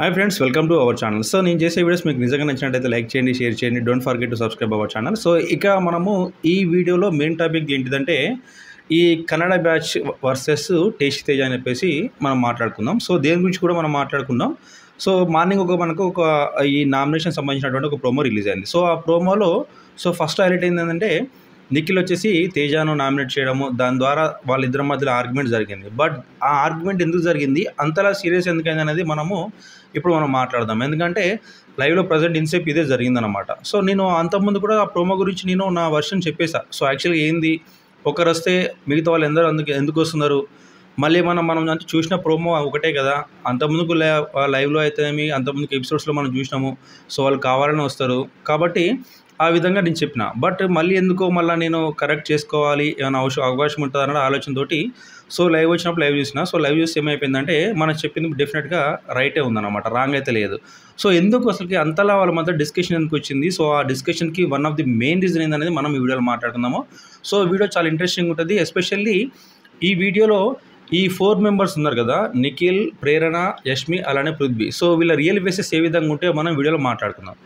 Hi friends welcome to our channel so నేను చేసే videos మీకు నిజంగా నచ్చినట్టయితే లైక్ చేయండి షేర్ చేయండి. Don't forget to subscribe our channel so ఇక మనము ఈ వీడియోలో మెయిన్ టాపిక్ ఏంటిదంటే ఈ Kannada batch versus taste Tej అని చెప్పేసి మనం మాట్లాడుకుందాం. సో దేని గురించి కూడా మనం మాట్లాడుకుందాం. సో మార్నింగ్ ఒక మనకు ఒక ఈ నామినేషన్ సంబంధించినటువంటి ఒక ప్రోమో రిలీజ్ అయింది. సో ఆ ప్రోమోలో సో ఫస్ట్ హైలైట్ ఏంటంటే నిఖిల్ వచ్చేసి తేజాను నామినేట్ చేయడము దాని ద్వారా వాళ్ళిద్దరి మధ్యలో ఆర్గ్యుమెంట్ జరిగింది. బట్ ఆ ఆర్గ్యుమెంట్ ఎందుకు జరిగింది? అంతలా సీరియస్ ఎందుకైంది అనేది మనము ఇప్పుడు మనం మాట్లాడదాం. ఎందుకంటే లైవ్లో ప్రజెంట్ ఇన్సేపు ఇదే జరిగిందనమాట సో నేను అంతకుముందు కూడా ఆ ప్రోమో గురించి నేను నా వర్షన్ చెప్పేసా. సో యాక్చువల్గా ఏంది? ఒకరు వస్తే మిగతా వాళ్ళు ఎందరూ అందుకు ఎందుకు వస్తున్నారు? మళ్ళీ మనం మనం అంటే చూసిన ప్రోమో ఒకటే కదా. అంతకుముందుకు లైవ్లో అయితేనేమి అంతకుముందుకు ఎపిసోడ్స్లో మనం చూసినాము. సో వాళ్ళు కావాలని వస్తారు. కాబట్టి ఆ విధంగా నేను చెప్పిన. బట్ మళ్ళీ ఎందుకో మళ్ళీ నేను కరెక్ట్ చేసుకోవాలి ఏమైనా అవసరం అవకాశం ఉంటుంది అన్న ఆలోచనతోటి సో లైవ్ వచ్చినప్పుడు లైవ్ చూసిన. సో లైవ్ చూసి ఏమైపోయిందంటే మనం చెప్పింది డెఫినెట్గా రైటే ఉందన్నమాట. రాంగ్ అయితే లేదు. సో ఎందుకు అసలుకి అంతలా వాళ్ళ మధ్య డిస్కషన్ ఎందుకు వచ్చింది? సో ఆ డిస్కషన్కి one of the main reason ఏందనేది మనం ఈ వీడియోలో మాట్లాడుకుందాము. సో వీడియో చాలా ఇంట్రెస్టింగ్ ఉంటుంది. ఎస్పెషల్లీ ఈ వీడియోలో ఈ ఫోర్ మెంబర్స్ ఉన్నారు కదా నిఖిల్ ప్రేరణ యష్మి అలానే పృథ్వీ. సో వీళ్ళ రియల్ ఫేసెస్ ఏ విధంగా ఉంటే మనం వీడియోలో మాట్లాడుకుందాం.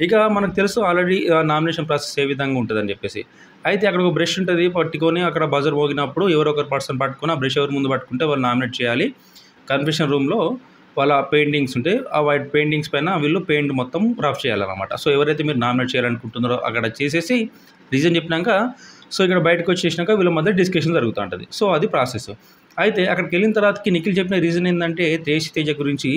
ఇక మనకు తెలుసు ఆల్రెడీ నామినేషన్ ప్రాసెస్ ఏ విధంగా ఉంటుందని చెప్పేసి. అయితే అక్కడ ఒక బ్రష్ ఉంటుంది పట్టుకొని అక్కడ బజర్ పోగినప్పుడు ఎవరో ఒక పర్సన్ పట్టుకొని ఆ బ్రష్ ఎవరు ముందు పట్టుకుంటే వాళ్ళు నామినేట్ చేయాలి. కన్ఫెషన్ రూమ్లో వాళ్ళ పెయింటింగ్స్ ఉంటే ఆ వైట్ పెయింటింగ్స్ పైన వీళ్ళు పెయింట్ మొత్తం రఫ్ చేయాలన్నమాట. సో ఎవరైతే మీరు నామినేట్ చేయాలనుకుంటున్నారో అక్కడ చేసేసి రీజన్ చెప్పినాక సో ఇక్కడ బయటకు వచ్చేసినాక వీళ్ళ మధ్య డిస్కషన్ జరుగుతూ ఉంటుంది. సో అది ప్రాసెస్ అయితే అక్కడికి వెళ్ళిన తర్వాతకి నిఖిల్ చెప్పిన రీజన్ ఏంటంటే తేజ్ తేజ గురించి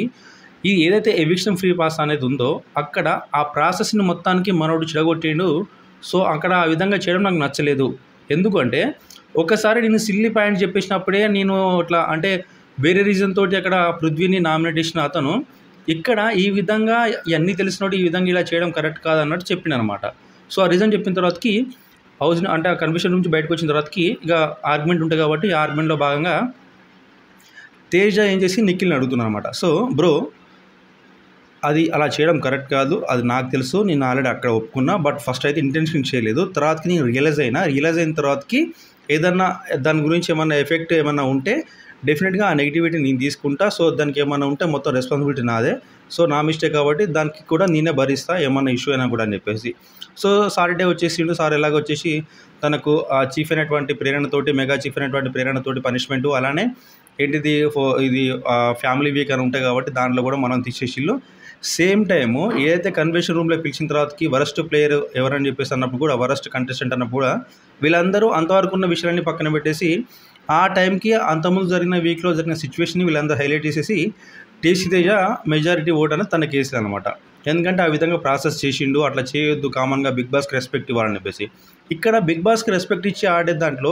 ఇది ఏదైతే ఎవిక్షన్ ఫ్రీ పాస్ అనేది ఉందో అక్కడ ఆ ప్రాసెస్ని మొత్తానికి మనోడు చెడగొట్టిండు. సో అక్కడ ఆ విధంగా చేయడం నాకు నచ్చలేదు. ఎందుకంటే ఒకసారి నేను సిల్లీ పాయింట్ చెప్పేసినప్పుడే నేను ఇట్లా అంటే వేరే రీజన్ తోటి అక్కడ పృథ్వీని నామినేట్ చేసిన అతను ఇక్కడ ఈ విధంగా ఇవన్నీ తెలిసినట్టు ఈ విధంగా ఇలా చేయడం కరెక్ట్ కాదన్నట్టు చెప్పిండు అనమాట సో ఆ రీజన్ చెప్పిన తర్వాతకి హౌస్ అంటే ఆ కన్ఫ్యూషన్ నుంచి బయటకు వచ్చిన తర్వాతకి ఇక ఆర్గ్యుమెంట్ ఉంటుంది కాబట్టి ఆ ఆర్గ్యుమెంట్లో భాగంగా తేజ ఏం చేసి నిఖిల్ని అడుగుతున్నాను అనమాట సో బ్రో అది అలా చేయడం కరెక్ట్ కాదు. అది నాకు తెలుసు నేను ఆల్రెడీ అక్కడ ఒప్పుకున్నా బట్ ఫస్ట్ అయితే ఇంటెన్షన్ చేయలేదు. తర్వాతకి నేను రియలైజ్ అయినా రియలైజ్ అయిన తర్వాతకి ఏదన్నా దాని గురించి ఏమన్నా ఎఫెక్ట్ ఏమన్నా ఉంటే డెఫినెట్గా ఆ నెగిటివిటీ నేను తీసుకుంటా. సో దానికి ఏమైనా ఉంటే మొత్తం రెస్పాన్సిబిలిటీ నాదే. సో నా మిస్టేక్ కాబట్టి దానికి కూడా నేనే భరిస్తా ఏమన్నా ఇష్యూ అయినా కూడా అని చెప్పేసి. So Saturday వచ్చేసిండు. సార్ ఎలాగ వచ్చేసి తనకు ఆ చీఫ్ అయినటువంటి ప్రేరణతోటి మెగా చీఫ్ అయినటువంటి ప్రేరణతోటి పనిష్మెంట్ అలానే ఏంటిది ఇది ఫ్యామిలీ వీక్ అని ఉంటాయి కాబట్టి దాంట్లో కూడా మనం తీసేసిళ్ళు. సేమ్ టైము ఏదైతే కన్వెన్షన్ రూమ్లో పిలిచిన తర్వాతకి వరస్ట్ ప్లేయర్ ఎవరని చెప్పేసి అన్నప్పుడు కూడా వరస్ట్ కంటెస్టెంట్ అన్నప్పుడు కూడా వీళ్ళందరూ అంతవరకు ఉన్న విషయాన్ని పక్కన పెట్టేసి ఆ టైంకి అంతకుముందు జరిగిన వీక్లో జరిగిన సిచ్యువేషన్ వీళ్ళందరూ హైలైట్ చేసేసి టీసీ తేజ మెజారిటీ ఓట్ అనేది తనకి వేసింది అనమాట ఎందుకంటే ఆ విధంగా ప్రాసెస్ చేసిండు అట్లా చేయొద్దు కామన్గా బిగ్ బాస్కి రెస్పెక్ట్ ఇవ్వాలని చెప్పేసి. ఇక్కడ బిగ్ బాస్కి రెస్పెక్ట్ ఇచ్చి ఆడే దాంట్లో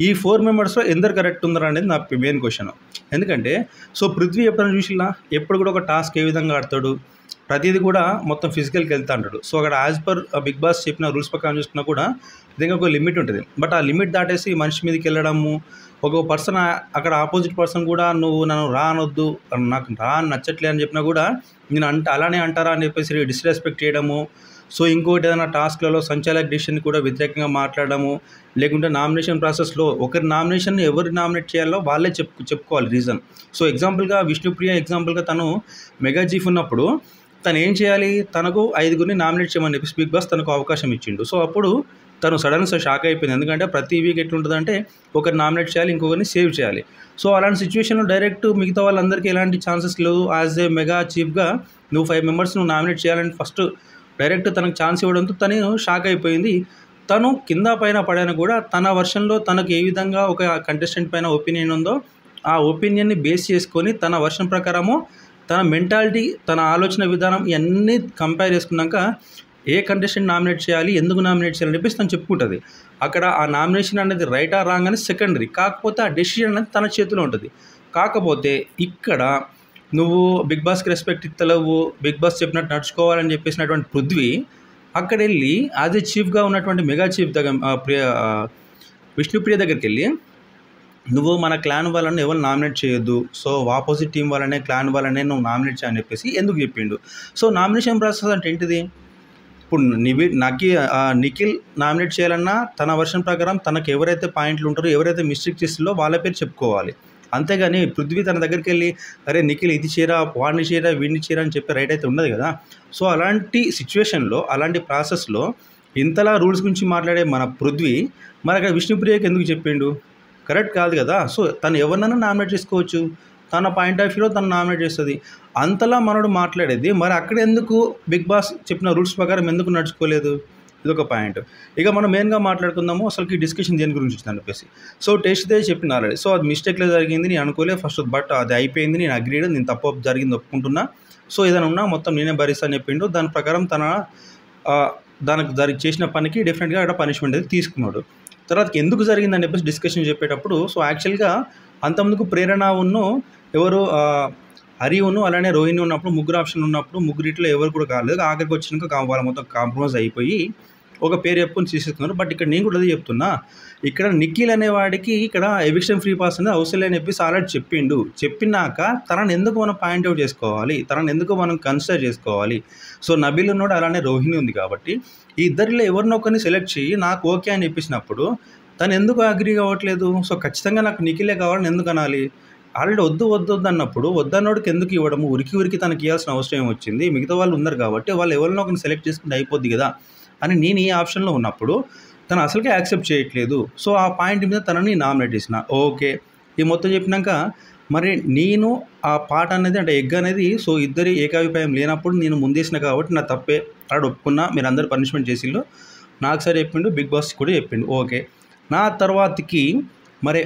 ఈ ఫోర్ మెంబర్స్లో ఎందరు కరెక్ట్ ఉందరా అనేది నా మెయిన్ క్వశ్చన్ ఎందుకంటే సో పృథ్వీ ఎప్పుడైనా చూసినా ఎప్పుడు కూడా ఒక టాస్క్ ఏ విధంగా ఆడతాడు? ప్రతిదీ కూడా మొత్తం ఫిజికల్కి వెళ్తా అంటాడు. సో అక్కడ యాజ్ పర్ బిగ్ బాస్ చెప్పిన రూల్స్ ప్రకారం చూసుకున్నా కూడా దీనికి ఒక లిమిట్ ఉంటుంది. బట్ ఆ లిమిట్ దాటేసి మనిషి మీదకి వెళ్ళడము ఒక పర్సన్ అక్కడ ఆపోజిట్ పర్సన్ కూడా నువ్వు నన్ను రా అనొద్దు నాకు రా నచ్చట్లే అని చెప్పినా కూడా నేను అంట అలానే అంటారా అని చెప్పేసి డిస్రెస్పెక్ట్ చేయడము. సో ఇంకోటి ఏదైనా టాస్క్లలో సంచాలక డిసిషన్ కూడా వ్యతిరేకంగా మాట్లాడడము. లేకుంటే నామినేషన్ ప్రాసెస్లో ఒకరి నామినేషన్ ఎవరు నామినేట్ చేయాలో వాళ్ళే చెప్పు చెప్పుకోవాలి రీజన్ సో ఎగ్జాంపుల్గా విష్ణుప్రియ ఎగ్జాంపుల్గా తను మెగా చీఫ్ ఉన్నప్పుడు తను ఏం చేయాలి? తనకు ఐదుగురిని నామినేట్ చేయమని చెప్పి బిగ్ బాస్ తనకు అవకాశం ఇచ్చిండు. సో అప్పుడు తను సడన్ షాక్ అయిపోయింది. ఎందుకంటే ప్రతి వీక్ ఎట్లుంటుందంటే ఒకరిని నామినేట్ చేయాలి ఇంకొకరిని సేవ్ చేయాలి. సో అలాంటి సిచ్యువేషన్లో డైరెక్ట్ మిగతా వాళ్ళందరికీ ఎలాంటి ఛాన్సెస్ లేవు. యాజ్ ఏ మెగా చీఫ్గా నువ్వు ఫైవ్ మెంబర్స్ నువ్వు నామినేట్ చేయాలని ఫస్ట్ డైరెక్ట్ తనకు ఛాన్స్ ఇవ్వడంతో తను షాక్ అయిపోయింది. తను కింద పైన పడాను కూడా తన వర్షన్లో తనకు ఏ విధంగా ఒక కంటెస్టెంట్ పైన ఒపీనియన్ ఉందో ఆ ఒపీనియన్ని బేస్ చేసుకొని తన వర్షన్ ప్రకారము తన మెంటాలిటీ తన ఆలోచన విధానం ఇవన్నీ కంపేర్ చేసుకున్నాక ఏ కంటెస్టెంట్ నామినేట్ చేయాలి ఎందుకు నామినేట్ చేయాలని చెప్పేసి తను చెప్పుకుంటుంది. అక్కడ ఆ నామినేషన్ అనేది రైట్ ఆ రాంగ్ అనేది సెకండరీ. కాకపోతే ఆ డెసిషన్ అనేది తన చేతిలో ఉంటుంది. కాకపోతే ఇక్కడ నువ్వు బిగ్ బాస్కి రెస్పెక్ట్ ఇస్తలేవు బిగ్ బాస్ చెప్పినట్టు నడుచుకోవాలని చెప్పేసినటువంటి పృథ్వీ అక్కడ వెళ్ళి యాజ్ చీఫ్గా ఉన్నటువంటి మెగా చీఫ్ దగ్గర ప్రియ విష్ణుప్రియ దగ్గరికి వెళ్ళి నువ్వు మన క్లాన్ వాళ్ళని ఎవరు నామినేట్ చేయొద్దు. సో ఆపోజిట్ టీం వాళ్ళనే క్లాన్ వాళ్ళనే నువ్వు నామినేట్ చేయని చెప్పేసి ఎందుకు చెప్పిండు? సో నామినేషన్ ప్రాసెస్ అంటే ఏంటిది? ఇప్పుడు నివి నకి నిఖిల్ నామినేట్ చేయాలన్నా తన వర్షన్ ప్రకారం తనకు ఎవరైతే పాయింట్లు ఉంటారో ఎవరైతే మిస్టేక్ చేస్తుందో వాళ్ళ పేరు చెప్పుకోవాలి. అంతేగాని పృథ్వీ తన దగ్గరికి వెళ్ళి అరే నిఖిల్ ఇది చీరా వాడిని చీరా వీడిని చీరా అని చెప్పి రైట్ అయితే ఉండదు కదా. సో అలాంటి సిచ్యువేషన్లో అలాంటి ప్రాసెస్లో ఇంతలా రూల్స్ గురించి మాట్లాడే మన పృథ్వీ మరి అక్కడ విష్ణుప్రియకి ఎందుకు చెప్పిండు? కరెక్ట్ కాదు కదా. సో తను ఎవరినైనా నామినేట్ చేసుకోవచ్చు. తన పాయింట్ ఆఫ్ వ్యూలో తను నామినేట్ చేస్తుంది. అంతలా మనోడు మాట్లాడేది. మరి అక్కడ ఎందుకు బిగ్ బాస్ చెప్పిన రూల్స్ ప్రకారం ఎందుకు నడుచుకోలేదు? ఇది ఒక పాయింట్. ఇక మనం మెయిన్గా మాట్లాడుకుందాము. అసలు ఈ డిస్కషన్ దేని గురించి వచ్చిందని చెప్పేసి. సో టెస్ట్ దే చెప్పిన ఆల్రెడీ సో అది మిస్టేక్లో జరిగింది. నేను అనుకోలే. ఫస్ట్ బట్ అది అయిపోయింది. నేను అగ్రీడ్. నేను తప్పు జరిగింది ఒప్పుకుంటున్నా. సో ఏదైనా ఉన్నా మొత్తం నేనే భరిస్తాను చెప్పిండు. దాని ప్రకారం తన దానికి దానికి చేసిన పనికి డెఫినెట్గా అక్కడ పనిష్మెంట్ అయితే తీసుకున్నాడు. తర్వాత ఎందుకు జరిగిందని చెప్పేసి డిస్కషన్ చెప్పేటప్పుడు సో యాక్చువల్గా అంతమందుకు ప్రేరణ ఉన్ను ఎవరు ఆ, హరి ఉన్ను అలానే రోహిణి ఉన్నప్పుడు ముగ్గురు ఆప్షన్ ఉన్నప్పుడు ముగ్గురిట్లో ఎవరు కూడా కాలేదు. ఆఖరికి వచ్చినాక వాళ్ళ మొత్తం కాంప్రమైజ్ అయిపోయి ఒక పేరు చెప్పుకొని తీసేస్తున్నారు బట్ ఇక్కడ నేను కూడా అదే చెప్తున్నా ఇక్కడ నిఖిల్ అనేవాడికి ఇక్కడ ఎవిక్షన్ ఫ్రీ పాస్ అనేది అవసరం లేని చెప్పేసి ఆల్రెడీ చెప్పిండు. చెప్పినాక తనని ఎందుకు మనం పాయింట్ అవుట్ చేసుకోవాలి? తనని ఎందుకు మనం కన్సిడర్ చేసుకోవాలి? సో నబీల్ ఉన్నాడు అలానే రోహిణి ఉంది కాబట్టి ఈ ఇద్దరిలో ఎవరినో ఒకరిని సెలెక్ట్ చేయి నాకు ఓకే అని చెప్పేసినప్పుడు తను ఎందుకు అగ్రీ కావట్లేదు? సో ఖచ్చితంగా నాకు నిఖిలే కావాలని ఎందుకు అనాలి? ఆల్రెడీ వద్దు వద్దు వద్దు అన్నప్పుడు వద్దన్నోడికి ఎందుకు ఇవ్వడము? ఉరికి ఉరికి తనకి ఇవ్వాల్సిన అవసరం ఏమొచ్చింది? మిగతా వాళ్ళు ఉన్నారు కాబట్టి వాళ్ళు ఎవరినో ఒకరిని సెలెక్ట్ చేసుకుంటే అయిపోద్ది కదా అని నేను ఈ ఆప్షన్లో ఉన్నప్పుడు తను అసలుకే యాక్సెప్ట్ చేయట్లేదు. సో ఆ పాయింట్ మీద తనని నామినేట్ చేసిన. ఓకే. ఈ మొత్తం చెప్పినాక మరి నేను ఆ పాట అనేది అంటే ఎగ్ అనేది సో ఇద్దరి ఏకాభిప్రాయం లేనప్పుడు నేను ముందేసిన కాబట్టి నా తప్పే. అక్కడ ఒప్పుకున్నా మీరు అందరు పనిష్మెంట్ చేసిండు నాకు సరే చెప్పిండు బిగ్ బాస్ కూడా చెప్పిండు. ఓకే. నా తర్వాతకి మరి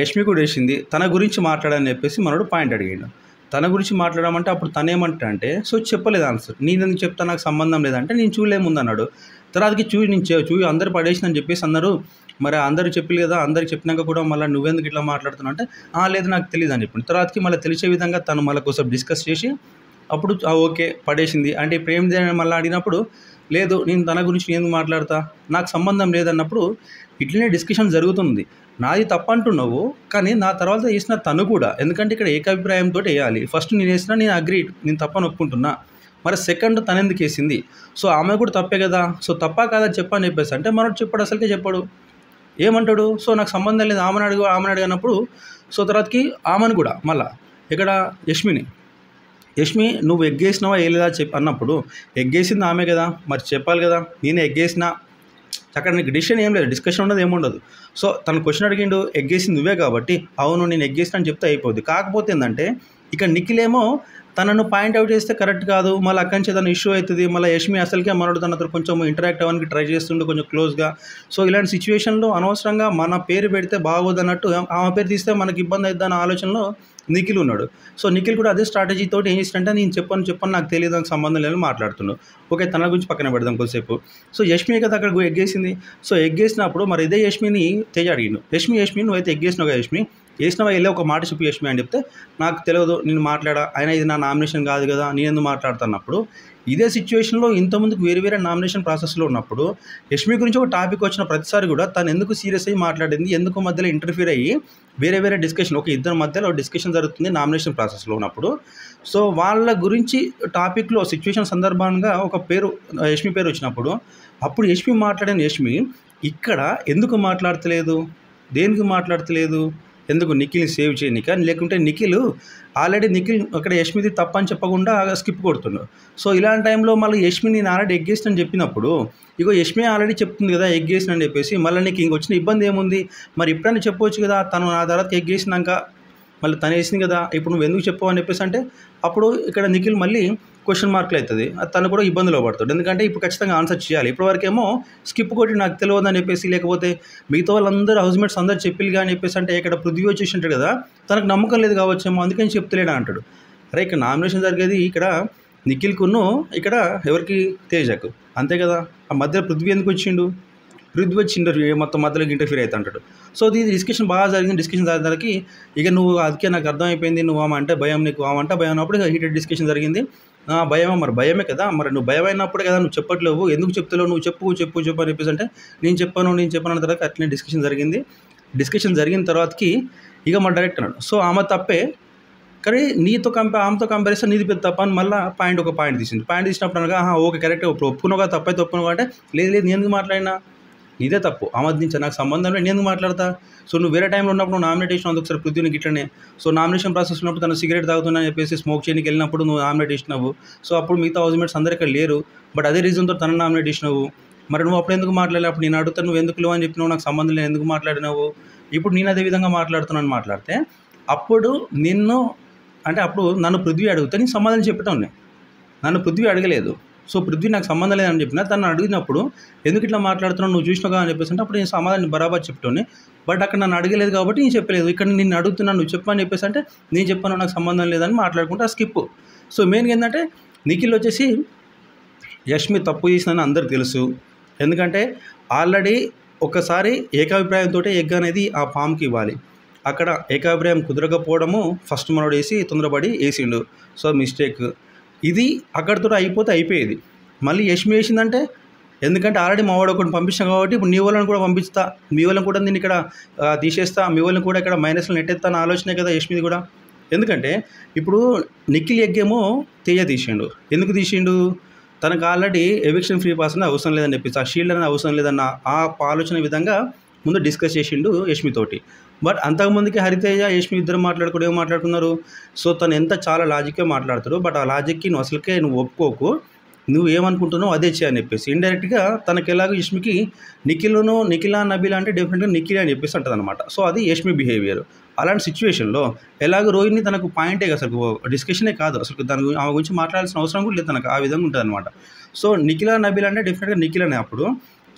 యష్మి కూడా వేసింది తన గురించి మాట్లాడని చెప్పేసి మనోడు పాయింట్ అడిగాడు. తన గురించి మాట్లాడమంటే అప్పుడు తనేమంటా అంటే సో చెప్పలేదు ఆన్సర్. నేను ఎందుకు చెప్తా? నాకు సంబంధం లేదంటే నేను చూడలేముంది అన్నాడు తర్వాతకి చూ నేను చూ- అందరు పడేసిన అని చెప్పేసి అన్నారు. మరి అందరు చెప్పి కదా అందరికి చెప్పినాక కూడా మళ్ళీ నువ్వెందుకు ఇట్లా మాట్లాడుతున్నావు? అంటే "ఆ, లేదు నాకు తెలియదు అని చెప్పింది తర్వాతకి మళ్ళీ తెలిసే విధంగా తను మళ్ళీ కోసం డిస్కస్ చేసి అప్పుడు ఓకే పడేసింది. అంటే ఇప్పుడు ఏం చేయాలని మళ్ళీ అడిగినప్పుడు లేదు నేను తన గురించి నేను ఎందుకు మాట్లాడతా? నాకు సంబంధం లేదన్నప్పుడు ఇట్లనే డిస్కషన్ జరుగుతుంది. నాది తప్పు అంటున్నావు కానీ నా తర్వాత వేసిన తను కూడా. ఎందుకంటే ఇక్కడ ఏకాభిప్రాయంతో వేయాలి ఫస్ట్ నేను వేసినా నేను అగ్రీ నేను తప్పని ఒప్పుకుంటున్నా మరి సెకండ్ తను ఎందుకు వేసింది సో ఆమె కూడా తప్పే కదా. సో తప్పా కాదా చెప్పని చెప్పేసి. అంటే మనోడు చెప్పాడు అసలుకే చెప్పాడు. ఏమంటాడు? సో నాకు సంబంధం లేదు. ఆమెను అడుగు ఆమెను అడిగినప్పుడు సో తర్వాతకి ఆమెను కూడా మళ్ళా. ఇక్కడ యష్మిని. యష్మి నువ్వు ఎగ్గేసినావా వేయలేదా చెప్పి అన్నప్పుడు ఎగ్గేసింది ఆమె కదా. మరి చెప్పాలి కదా. నేను ఎగ్గేసినా. అక్కడ నీకు డిసిషన్ ఏం లేదు డిస్కషన్ ఉండదు. ఏముండదు సో తను క్వశ్చన్ అడిగిండు ఎగ్గేసింది నువ్వే కాబట్టి అవును నేను ఎగ్గేసిన అని చెప్తే అయిపోద్ది. కాకపోతే ఏంటంటే ఇక నిఖిలేమో తనను పాయింట్ అవుట్ చేస్తే కరెక్ట్ కాదు మళ్ళీ అక్కడి నుంచి తన ఇష్యూ అవుతుంది మళ్ళీ యష్మి అసలుకే మనోడు తనతో కొంచెం ఇంటరాక్ట్ అవ్వడానికి ట్రై చేస్తుండే కొంచెం క్లోజ్గా సో ఇలాంటి సిచ్యువేషన్లో అనవసరంగా మన పేరు పెడితే బాగోదు అన్నట్టు ఆమె పేరు తీస్తే మనకి ఇబ్బంది అవుతుంది అనే ఆలోచనలో నిఖిల్ ఉన్నాడు. సో నిఖిల్ కూడా అదే స్ట్రాటజీ తోటి ఏం చేసినంటే నేను చెప్పను చెప్పను నాకు తెలియదు నాకు సంబంధం లేదని మాట్లాడుతున్నాడు. ఓకే తన గురించి పక్కన పెడదాం కొద్దిసేపు. సో యష్మి కదా అక్కడ ఎగ్గేసింది. సో ఎగ్గేసినప్పుడు మరి ఇదే యష్మిని తేజ అడిగిండు. యష్మి యష్మి నువ్వైతే ఎగ్గేసినావు కదా యష్మి? వేసినావా? వెళ్ళి ఒక మాట చెప్పు యష్మి అని చెప్తే నాకు తెలియదు నేను మాట్లాడా? అయినా ఇది నా నామినేషన్ కాదు కదా నేను ఎందుకు మాట్లాడుతున్నప్పుడు? ఇదే సిచ్యువేషన్లో ఇంతకుముందుకు వేరే వేరే నామినేషన్ ప్రాసెస్లో ఉన్నప్పుడు యష్మి గురించి ఒక టాపిక్ వచ్చిన ప్రతిసారి కూడా తను ఎందుకు సీరియస్ అయ్యి మాట్లాడింది ఎందుకు మధ్యలో ఇంటర్ఫీర్ అయ్యి వేరే వేరే డిస్కషన్ ఒక ఇద్దరు మధ్యలో డిస్కషన్ జరుగుతుంది నామినేషన్ ప్రాసెస్లో ఉన్నప్పుడు. సో వాళ్ళ గురించి టాపిక్లో సిచ్యువేషన్ సందర్భంగా ఒక పేరు యష్మి పేరు వచ్చినప్పుడు అప్పుడు యష్మి మాట్లాడిన యష్మి ఇక్కడ ఎందుకు మాట్లాడతలేదు? దేనికి మాట్లాడతలేదు? ఎందుకు నిఖిల్ని సేవ్ చేయనిక లేకుంటే నిఖిల్ ఆల్రెడీ నిఖిల్ అక్కడ యష్మిది తప్పని చెప్పకుండా స్కిప్ కొడుతున్నాడు సో ఇలాంటి టైంలో మళ్ళీ యష్మి నేను ఆల్రెడీ ఎగ్గేసిన అని చెప్పినప్పుడు ఇగో యష్మి ఆల్రెడీ చెప్తుంది కదా ఎగ్గేసిన అని చెప్పేసి మళ్ళీ నీకు ఇంక వచ్చిన ఇబ్బంది ఏముంది? మరి ఎప్పుడైనా చెప్పవచ్చు కదా తను నా తర్వాత ఎగ్గేసినాక మళ్ళీ తను వేసింది కదా ఇప్పుడు నువ్వు ఎందుకు చెప్పావు అని చెప్పేసి అంటే అప్పుడు ఇక్కడ నిఖిల్ మళ్ళీ క్వశ్చన్ మార్కులు అవుతుంది. అది తను కూడా ఇబ్బందిలో పడతాడు. ఎందుకంటే ఇప్పుడు ఖచ్చితంగా ఆన్సర్ చేయాలి. ఇప్పటివరకేమో స్కిప్ కొట్టి నాకు తెలియదు అని చెప్పేసి లేకపోతే మిగతా వాళ్ళందరూ హౌస్మేట్స్ అందరూ చెప్పిల్గా అని చెప్పేసి అంటే ఇక్కడ పృథ్వీ వచ్చేసి ఉంటాడు కదా తనకు నమ్మకం లేదు కావచ్చేమో అందుకని చెప్తలేడు అంటాడు. అరే ఇక్కడ నామినేషన్ జరిగేది ఇక్కడ నిఖిల్కును ఇక్కడ ఎవరికి తేజకు? అంతే కదా? ఆ మధ్య పృథ్వీ ఎందుకు వచ్చిండు? పృథ్వీ వచ్చి ఇంటర్వ్యూ మొత్తం మధ్యలోకి ఇంటర్ఫీర్ అవుతా అంటాడు సో ఇది డిస్కషన్ బాగా జరిగింది. డిస్కషన్ జరిగినకి ఇక నువ్వు అందుకే నాకు అర్థమైపోయింది నువ్వు ఆమె అంటే భయం నీకు ఆమె అంటే భయం అన్నప్పుడు హీటెడ్ డిస్కషన్ జరిగింది. భయమే మరి భయమే కదా. మరి నువ్వు భయం అయినప్పుడు కదా నువ్వు చెప్పట్లేవు. ఎందుకు చెప్తలేవు? నువ్వు చెప్పు చెప్పు చెప్పు అని చెప్పేసి అంటే నేను చెప్పాను నేను చెప్పాను అన్న తర్వాత అట్లనే డిస్కషన్ జరిగింది. డిస్కషన్ జరిగిన తర్వాతకి ఇక మా డైరెక్ట్ అన్నాడు. సో ఆమె తప్పే. కానీ నీతో కంపే ఆమెతో కంపారిజన్ నీది పెద్ద తప్ప అని మళ్ళీ పాయింట్ ఒక పాయింట్ తీసింది. పాయింట్ తీసినప్పుడు అనగా ఓకే కరెక్ట్ ఇప్పుడు ఒప్పుకున్నావు కదా తప్పైతే ఒప్పుకున్నావు అంటే లేదు లేదు నేను ఎందుకు మాట్లాడినా? ఇదే తప్పు. ఆమోదించా నాకు సంబంధం లేదు. నేను ఎందుకు మాట్లాడతా? సో నువ్వు వేరే టైంలో ఉన్నప్పుడు నువ్వు నామినేషన్ అందుకు ఒకసారి పృథ్వీనికి ఇట్లనే సో నామినేషన్ ప్రాసెస్ ఉన్నప్పుడు తను సిగరెట్ తాగుతున్నా అని చెప్పేసి స్మోక్ చేయడానికి వెళ్ళినప్పుడు నువ్వు నామినేట్ చేసినావు సో అప్పుడు మిగతా హౌస్ మేట్స్ ఇక్కడ లేరు. బట్ అదే రీజన్తో తను నామినేట్ చేసినావు మరి నువ్వు అప్పుడు ఎందుకు మాట్లాడలే? అప్పుడు నేను అడుగుతాను నువ్వు ఎందుకు లేవు అని చెప్పినావు. నాకు సంబంధం లేదు. ఎందుకు మాట్లాడినావు? ఇప్పుడు నేను అదే విధంగా మాట్లాడుతున్నాను మాట్లాడితే అప్పుడు నిన్ను అంటే అప్పుడు నన్ను పృథ్వీ అడుగుతా నీకు సమాధానం చెప్పటం నన్ను పృథ్వీ అడగలేదు. సో పృథ్వీ నాకు సంబంధం లేదని చెప్పిన తను అడిగినప్పుడు ఎందుకు ఇట్లా మాట్లాడుతున్నావు? నువ్వు చూసినావు అని చెప్పేసి అంటే అప్పుడు నేను సమాధానం బరాబర్ చెప్తాను బట్ అక్కడ నన్ను అడగలేదు కాబట్టి నేను చెప్పలేదు. ఇక్కడ నిన్ను అడుగుతున్నాను నువ్వు చెప్పని చెప్పేసి అంటే నేను చెప్పాను నాకు సంబంధం లేదని మాట్లాడుకుంటే ఆ స్కిప్. సో మెయిన్గా ఏంటంటే నిఖిల్ వచ్చేసి యష్మి తప్పు చేసిందని అందరికి తెలుసు. ఎందుకంటే ఆల్రెడీ ఒకసారి ఏకాభిప్రాయంతో ఎగ్ అనేది ఆ పామ్కి ఇవ్వాలి. అక్కడ ఏకాభిప్రాయం కుదరకపోవడము ఫస్ట్ మనోడు వేసి తొందరపడి వేసిండు. So mistake. ఇది అక్కడితో అయిపోతే అయిపోయేది. మళ్ళీ యష్మి వేసిందంటే ఎందుకంటే ఆల్రెడీ మా వాడు ఒకటి పంపించాం కాబట్టి ఇప్పుడు నీ వాళ్ళని కూడా పంపిస్తా మీ వాళ్ళని కూడా నేను ఇక్కడ తీసేస్తా మీ వాళ్ళని కూడా ఇక్కడ మైనస్లో నెట్టేస్తా అన్న ఆలోచనే కదా యష్మిది కూడా. ఎందుకంటే ఇప్పుడు నిఖిల్ ఎగ్గేమో తేజ తీసిండు. ఎందుకు తీసిండు? తనకు ఆల్రెడీ ఎవిక్షన్ ఫ్రీ పాస్ అనేది అవసరం లేదని చెప్పేసి ఆ షీల్డ్ అనేది అవసరం లేదన్న ఆ ఆలోచన విధంగా ముందు డిస్కస్ చేసిండు యష్మితోటి. బట్ అంతకుముందుకి హరితేజ యష్మి ఇద్దరు మాట్లాడుకుని ఏం మాట్లాడుకున్నారు? సో తను ఎంత చాలా లాజిక్గా మాట్లాడతాడు బట్ ఆ లాజిక్కి నువ్వు అసలుకే నువ్వు ఒప్పుకోకు. నువ్వు ఏమనుకుంటున్నావు అదే చేయని చెప్పేసి. ఇండైరెక్ట్గా తనకి ఎలాగో యష్మికి నిఖిల్ను నిఖిలా నబీలా అంటే డెఫినెట్గా నిఖిల్ అని చెప్పేసి అంటుంది అనమాట సో అది యష్మి బిహేవియర్ అలాంటి సిచ్యువేషన్లో ఎలాగో రోహిణి తనకు పాయింటే అసలు డిస్కషనే కాదు. అసలు దాని గురించి ఆమె గురించి మాట్లాడాల్సిన అవసరం కూడా లేదు తనకు. ఆ విధంగా ఉంటుంది అనమాట సో నిఖిలా నబీల్ అంటే డెఫినెట్గా నిఖిల్ అనే అప్పుడు.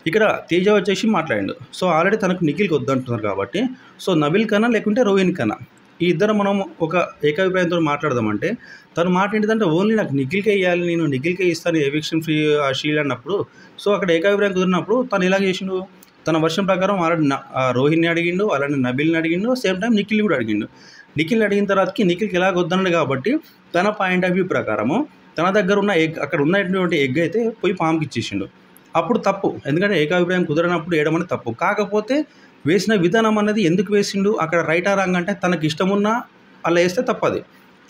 ఇక్కడ తేజ వచ్చేసి మాట్లాడిండు. సో ఆల్రెడీ తనకు నిఖిల్కి వద్దంటున్నారు కాబట్టి సో నబిల్ కన్నా లేకుంటే రోహిణ్ కన్నా ఈ ఇద్దరు మనం ఒక ఏకాభిప్రాయంతో మాట్లాడదామంటే తను మాట ఏంటిదంటే ఓన్లీ నాకు నిఖిల్కే ఇవ్వాలి నేను నిఖిల్కే ఇస్తాను ఎవిక్షన్ ఫ్రీ ఆ అన్నప్పుడు. సో అక్కడ ఏకాభిప్రాయం కుదిరినప్పుడు తను ఎలా చేసిండు? తన వర్షం ప్రకారం ఆల్రెడీ ఆ రోహిణ్ని అడిగిండు అలానే నబిల్ని అడిగిండు సేమ్ టైం నిఖిల్ కూడా అడిగిండు. నిఖిల్ అడిగిన తర్వాతకి నిఖిల్కి ఎలాగ వద్దన్నాడు కాబట్టి తన పాయింట్ ఆఫ్ వ్యూ ప్రకారము తన దగ్గర ఉన్న ఎగ్ అక్కడ ఉన్నటువంటి ఎగ్ అయితే పోయి పాముకి ఇచ్చేసిండు. అప్పుడు తప్పు. ఎందుకంటే ఏకాభిప్రాయం కుదరనప్పుడు వేయడం తప్పు. కాకపోతే వేసిన విధానం అనేది ఎందుకు వేసిండు? అక్కడ రైట్ రాంగ్ అంటే తనకి ఇష్టమున్నా అలా వేస్తే తప్పది.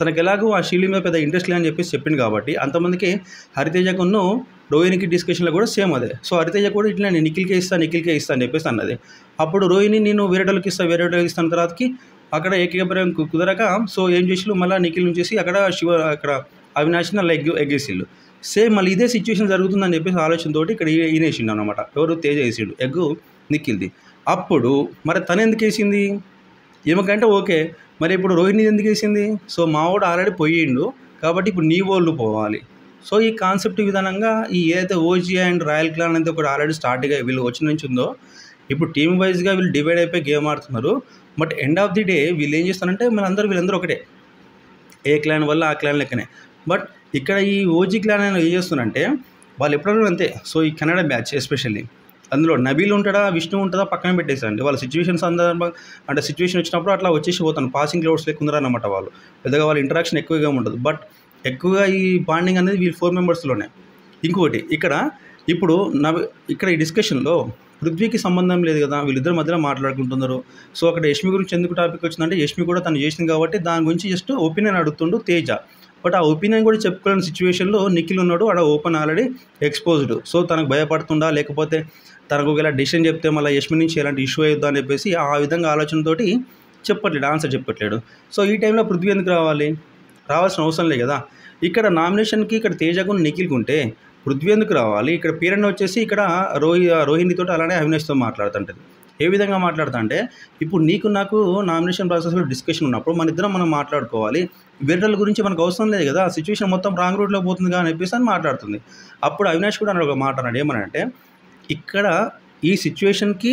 తనకు ఎలాగో ఆ షీలి మీద పెద్ద ఇంట్రెస్ట్ లేదని చెప్పేసి చెప్పింది కాబట్టి అంతమందికి హరితేజకును రోహిణికి డిస్కషన్లో కూడా సేమ్ అదే. సో హరితేజ కూడా ఇట్లా నేను నిఖిల్కే ఇస్తా నిఖిల్కే ఇస్తా అని చెప్పేసి అన్నది. అప్పుడు రోహిణి నేను వేరేటోళ్ళకి ఇస్తా వేరేటోళ్ళకి ఇస్తాను తర్వాతకి అక్కడ ఏకీభాయం కుదరక సో ఏం చేసిళ్ళు మళ్ళీ నిఖిల్ నుంచి అక్కడ శివ అక్కడ అవినాష్ని అలా ఎగ్ ఎగ్గేసిళ్ళు సేమ్ మళ్ళీ ఇదే సిచ్యువేషన్ జరుగుతుందని చెప్పేసి ఆలోచనతో ఇక్కడ ఈ- ఈయన వేసిండు అనమాట ఎవరు? తేజ వేసిండు. ఎగ్గు నిఖిల్ది. అప్పుడు మరి తను ఎందుకు వేసింది? ఏమకంటే ఓకే. మరి ఇప్పుడు రోహిణి ఎందుకు వేసింది? సో మావాడు ఆల్రెడీ పోయిండు. కాబట్టి ఇప్పుడు నీ వాళ్ళు పోవాలి. సో ఈ కాన్సెప్ట్ విధానంగా ఈ ఏదైతే ఓజీ అండ్ రాయల్ క్లాన్ అనేది ఒకటి ఆల్రెడీ స్టార్ట్గా వీళ్ళు వచ్చిన నుంచి ఉందో ఇప్పుడు టీమ్ వైజ్గా వీళ్ళు డివైడ్ అయిపోయి గేమ్ ఆడుతున్నారు. But end of the day వీళ్ళు ఏం చేస్తారంటే మనందరూ వీళ్ళందరూ ఒకటే. ఏ క్లాన్ వల్ల ఆ క్లాన్ లెక్కనే. బట్ ఇక్కడ ఈ ఓజీ క్లాన్ అని ఏం చేస్తున్నారంటే వాళ్ళు ఎప్పుడైనా అంతే. సో ఈ కెనడా బ్యాచ్ ఎస్పెషల్లీ అందులో నబీల్ ఉంటాడా విష్ణు ఉంటుందా పక్కన పెట్టేసారండి వాళ్ళ సిచ్యువేషన్ సందర్భం అంటే సిచ్యువేషన్ వచ్చినప్పుడు అట్లా వచ్చేసి పోతాను పాసింగ్ లోడ్స్ లేకుండా అనమాట వాళ్ళు. పెద్దగా వాళ్ళ ఇంటరాక్షన్ ఎక్కువగా ఉండదు. బట్ ఎక్కువగా ఈ బాండింగ్ అనేది వీళ్ళు ఫోర్ మెంబర్స్లోనే ఇంకొకటి ఇక్కడ ఇప్పుడు నవ ఇక్కడ ఈ డిస్కషన్లో పృథ్వీకి సంబంధం లేదు కదా వీళ్ళిద్దరి మధ్యలో మాట్లాడుకుంటున్నారు. సో అక్కడ యష్మి గురించి ఎందుకు టాపిక్ వచ్చిందంటే యష్మి కూడా తను చేసింది కాబట్టి దాని గురించి జస్ట్ ఒపీనియన్ అడుగుతుండు తేజ. బట్ ఆ ఒపీనియన్ కూడా చెప్పుకోలేని సిచ్యువేషన్లో నిఖిల్ ఉన్నాడు ఆడ ఓపెన్ ఆల్రెడీ ఎక్స్పోజ్డ్. సో తనకు భయపడుతుందా? లేకపోతే తనకు ఒకవేళ డిసిషన్ చెప్తే మళ్ళీ యష్మి నుంచి ఎలాంటి ఇష్యూ అయ్యొద్దా అని చెప్పేసి ఆ విధంగా ఆలోచనతోటి చెప్పట్లేడు ఆన్సర్ చెప్పట్లేడు. సో ఈ టైంలో పృథ్వీ ఎందుకు రావాలి? రావాల్సిన అవసరం లేదు కదా? ఇక్కడ నామినేషన్కి ఇక్కడ తేజకు నిఖిల్కి ఉంటే పృథ్వీ ఎందుకు రావాలి? ఇక్కడ పేరెంట్ వచ్చేసి ఇక్కడ రోహి రోహిణితో అలానే అవినాష్తో మాట్లాడుతుంటుంది. ఏ విధంగా మాట్లాడతా అంటే ఇప్పుడు నీకు నాకు నామినేషన్ ప్రాసెస్లో డిస్కషన్ ఉన్నప్పుడు మన ఇద్దరం మనం మాట్లాడుకోవాలి. వేరేల గురించి మనకు అవసరం లేదు కదా ఆ సిచ్యువేషన్ మొత్తం రాంగ్ రూట్లో పోతుంది కానీ అని చెప్పేసి అని మాట్లాడుతుంది. అప్పుడు అవినాష్ కూడా అన్నాడు ఒక మాట అన్నాడు ఏమనంటే ఇక్కడ ఈ సిచ్యువేషన్కి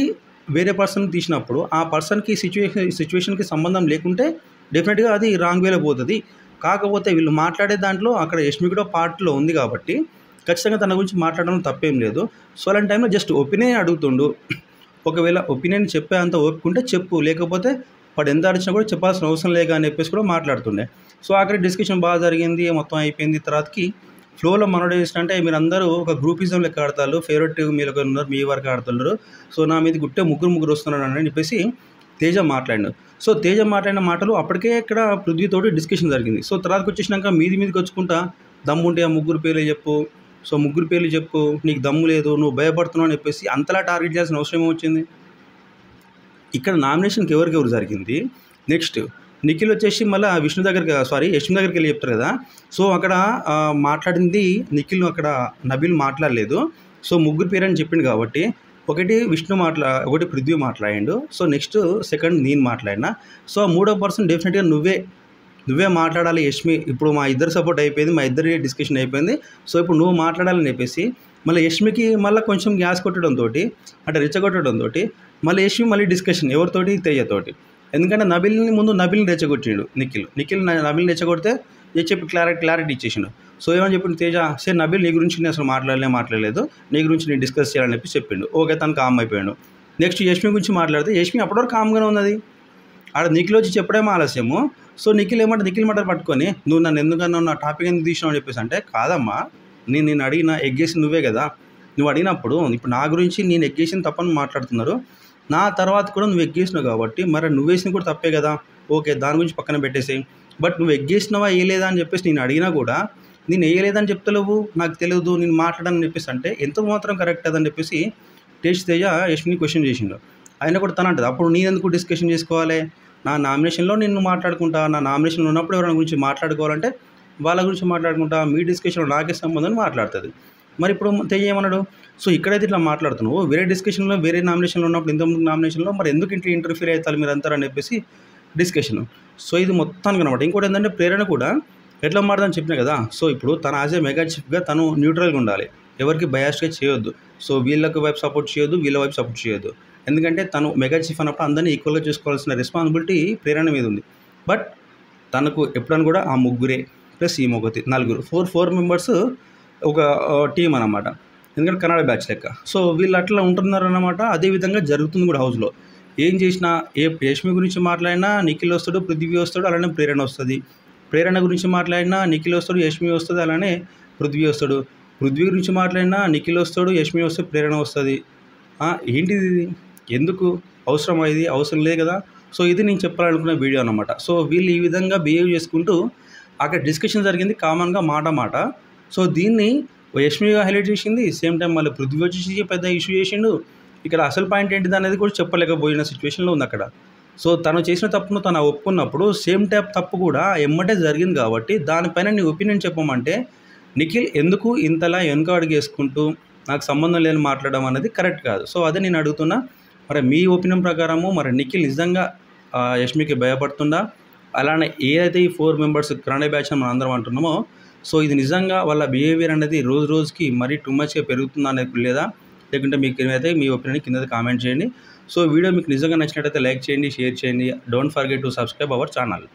వేరే పర్సన్ తీసినప్పుడు ఆ పర్సన్కి సిచ్యువేషన్ సిచ్యువేషన్కి సంబంధం లేకుంటే డెఫినెట్గా అది రాంగ్ వేలో పోతుంది. కాకపోతే వీళ్ళు మాట్లాడే దాంట్లో అక్కడ యష్మి కూడా పార్ట్లో ఉంది కాబట్టి ఖచ్చితంగా తన గురించి మాట్లాడడం తప్పేం లేదు. సో అలాంటి టైంలో జస్ట్ ఒపీనియన్ అడుగుతుండు. ఒకవేళ ఒపీనియన్ చెప్పే అంత ఓపుకుంటే చెప్పు లేకపోతే వాడు ఎంత అడిచినా కూడా చెప్పాల్సిన అవసరం లేక అని చెప్పేసి కూడా మాట్లాడుతుండే. సో ఆఖరి డిస్కషన్ బాగా జరిగింది మొత్తం అయిపోయింది. తర్వాతకి ఫ్లోలో మనోడు అంటే మీరు అందరూ ఒక గ్రూపిజం లెక్క ఆడతారు ఫేవరెట్ మీరు ఒకరు ఉన్నారు మీ వరకు ఆడుతున్నారు సో నా మీద గుట్టే ముగ్గురు ముగ్గురు వస్తున్నారు అని చెప్పేసి తేజ మాట్లాడిన సో తేజ మాట్లాడిన మాటలు అప్పటికే ఇక్కడ పృథ్వీతోటి డిస్కషన్ జరిగింది. సో తర్వాతకి వచ్చేసినాక మీది మీదకి వచ్చుకుంటా దమ్ముంటే ఆ ముగ్గురు పేర్లు చెప్పు సో ముగ్గురు పేర్లు చెప్పు నీకు దమ్ము లేదు నువ్వు భయపడుతున్నావు అని చెప్పేసి అంతలా టార్గెట్ చేయాల్సిన అవసరం ఏమొచ్చింది? ఇక్కడ నామినేషన్కి ఎవరికి ఎవరు జరిగింది? నెక్స్ట్ నిఖిల్ వచ్చేసి మళ్ళీ విష్ణు దగ్గరికి సారీ యశ్మి దగ్గరికి వెళ్ళి చెప్తారు కదా. సో అక్కడ మాట్లాడింది నిఖిల్ అక్కడ నబీల్ మాట్లాడలేదు. సో ముగ్గురు పేరు అని చెప్పిండు కాబట్టి ఒకటి విష్ణు మాట్లా ఒకటి పృథ్వీ మాట్లాడిండు. సో నెక్స్ట్ సెకండ్ నేను మాట్లాడినా. సో ఆ మూడో పర్సన్ డెఫినెట్గా నువ్వే నువ్వే మాట్లాడాలి యష్మి. ఇప్పుడు మా ఇద్దరు సపోర్ట్ అయిపోయింది మా ఇద్దరి డిస్కషన్ అయిపోయింది. సో ఇప్పుడు నువ్వు మాట్లాడాలని చెప్పేసి మళ్ళీ యష్మికి మళ్ళీ కొంచెం గ్యాస్ కొట్టడంతో అంటే రెచ్చగొట్టడంతో మళ్ళీ యష్మి మళ్ళీ డిస్కషన్ ఎవరితోటి? తేజతోటి ఎందుకంటే నబిల్ని ముందు నబిల్ని రెచ్చగొట్టిండు నిఖిల్. నిఖిల్ నబిల్ని రెచ్చగొడితే ఏ చెప్పి క్లారిటీ క్లారిటీ ఇచ్చేసిండు. సో ఏమని చెప్పిండు తేజ? సరే నబిల్ నీ గురించి నేను అసలు మాట్లాడలే మాట్లాడలేదు. నీ గురించి నేను డిస్కస్ చేయాలని చెప్పి చెప్పిండు. ఓకే తను కామ్ అయిపోయాడు. నెక్స్ట్ యష్మి గురించి మాట్లాడితే యష్మి అప్పటివరకు కామ్గానే ఉన్నది. ఆడ నిఖిల్ వచ్చి చెప్పడేమో ఆలస్యము. సో నిఖిల్ ఏమంటే నిఖిల్ మాట పట్టుకొని నువ్వు నన్ను ఎందుకన్నా నా టాపిక్ ఎందుకు తీసినావు? అని చెప్పేసి అంటే కాదమ్మా నేను నేను అడిగిన ఎగ్గేసి నువ్వే కదా. నువ్వు అడిగినప్పుడు ఇప్పుడు నా గురించి నేను ఎగ్గేసిన తప్పని మాట్లాడుతున్నారు. నా తర్వాత కూడా నువ్వు ఎగ్గేసినావు కాబట్టి మరి నువ్వేసిన కూడా తప్పే కదా. ఓకే దాని గురించి పక్కన పెట్టేసి బట్ నువ్వు ఎగ్గేసినావా వేయలేదా అని చెప్పేసి నేను అడిగినా కూడా నేను వేయలేదని చెప్తలేవు? నాకు తెలియదు నేను మాట్లాడని చెప్పేసి అంటే ఎంత మాత్రం కరెక్ట్ అదని చెప్పేసి టేస్ట్ తేజ యశ్విని క్వశ్చన్ చేసిండు. ఆయన కూడా తన అంటది అప్పుడు నేను ఎందుకు డిస్కషన్ చేసుకోవాలి? నా నామినేషన్లో నిన్ను మాట్లాడుకుంటా నా నామినేషన్లో ఉన్నప్పుడు ఎవరైనా గురించి మాట్లాడుకోవాలంటే వాళ్ళ గురించి మాట్లాడుకుంటా మీ డిస్కషన్లో నాకే సంబంధం మాట్లాడుతుంది. మరి ఇప్పుడు తెయ్య ఏమన్నాడు? సో ఇక్కడైతే ఇట్లా మాట్లాడుతున్నావు వేరే డిస్కషన్లో వేరే నామినేషన్లో ఉన్నప్పుడు ఇంతకుముందు నామినేషన్లో మరి ఎందుకు ఇంట్లో ఇంటర్ఫీర్ అవుతారు మీరు అంటారు అని చెప్పేసి డిస్కషన్. సో ఇది మొత్తానికి అనమాట ఇంకోటి ఏంటంటే ప్రేరణ కూడా ఎట్లా మాట్లాడని చెప్పినా కదా సో ఇప్పుడు తన యాజ్ ఏ మెగా చీఫ్గా తను న్యూట్రల్గా ఉండాలి. ఎవరికి బయాస్గా చేయొద్దు. సో వీళ్ళకి వైపు సపోర్ట్ చేయొద్దు వీళ్ళ వైపు సపోర్ట్ చేయొద్దు. ఎందుకంటే తను మెగా చీఫ్ అన్నప్పుడు అందరినీ ఈక్వల్గా చూసుకోవాల్సిన రెస్పాన్సిబిలిటీ ప్రేరణ మీద ఉంది. బట్ తనకు ఎప్పుడైనా కూడా ఆ ముగ్గురే ప్లస్ ఈ ఒకటి నలుగురు ఫోర్ ఫోర్ మెంబర్స్ ఒక టీం అన్నమాట. ఎందుకంటే కన్నడ బ్యాచ్ లెక్క. సో వీళ్ళు అట్లా ఉంటున్నారు అనమాట అదే విధంగా జరుగుతుంది కూడా హౌస్లో ఏం చేసినా ఏ రేష్మి గురించి మాట్లాడినా నిఖిల్ వస్తాడు పృథ్వీ వస్తాడు అలానే ప్రేరణ వస్తుంది. ప్రేరణ గురించి మాట్లాడినా నిఖిల్ వస్తాడు యష్మి వస్తుంది అలానే పృథ్వీ వస్తాడు. పృథ్వీ గురించి మాట్లాడినా నిఖిల్ వస్తాడు యష్మి వస్తే ప్రేరణ వస్తుంది. ఏంటిది ఇది? ఎందుకు అవసరం ఇది? అవసరం లేదు కదా? సో ఇది నేను చెప్పాలనుకున్న వీడియో అనమాట సో వీళ్ళు ఈ విధంగా బిహేవ్ చేసుకుంటూ అక్కడ డిస్కషన్ జరిగింది కామన్గా మాట మాట. సో దీన్ని యష్మిగా హైలైట్ చేసింది. సేమ్ టైం మళ్ళీ పృథ్వీ వచ్చేసి పెద్ద ఇష్యూ చేసిండు. ఇక్కడ అసలు పాయింట్ ఏంటిది అనేది కూడా చెప్పలేకపోయిన సిచ్యువేషన్లో ఉంది అక్కడ. సో తను చేసిన తప్పును తను ఒప్పుకున్నప్పుడు సేమ్ టైప్ తప్పు కూడా ఎమ్మటే జరిగింది కాబట్టి దానిపైన నీ ఒపీనియన్ చెప్పమంటే నిఖిల్ ఎందుకు ఇంతలా వెనుక అడిగేసుకుంటూ నాకు సంబంధం లేని మాట్లాడడం అనేది కరెక్ట్ కాదు. సో అదే నేను అడుగుతున్నా. మరి మీ ఒపీనియన్ ప్రకారము మరి నిఖిల్ నిజంగా యష్మికి భయపడుతుందా? అలానే ఏదైతే ఈ ఫోర్ మెంబర్స్ కన్నడ బ్యాచ్ మనం అందరం అంటున్నామో సో ఇది నిజంగా వాళ్ళ బిహేవియర్ అనేది రోజు రోజుకి మరీ టూ మచ్గా పెరుగుతుందా అనేది లేదా? లేకుంటే మీకు ఏమైతే మీ ఒపీనియన్ కింద కామెంట్ చేయండి. సో వీడియో మీకు నిజంగా నచ్చినట్టయితే లైక్ చేయండి షేర్ చేయండి. Don't forget to subscribe our channel